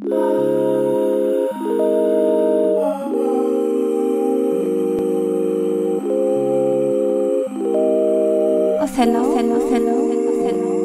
Hello, hello, hello, hello, hello.